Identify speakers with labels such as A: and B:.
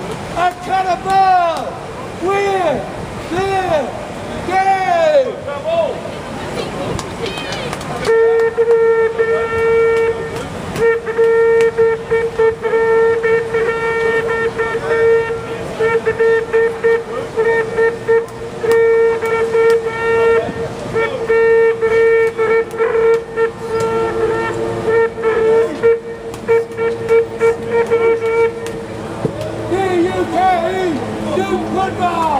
A: football, at Cannibal, football,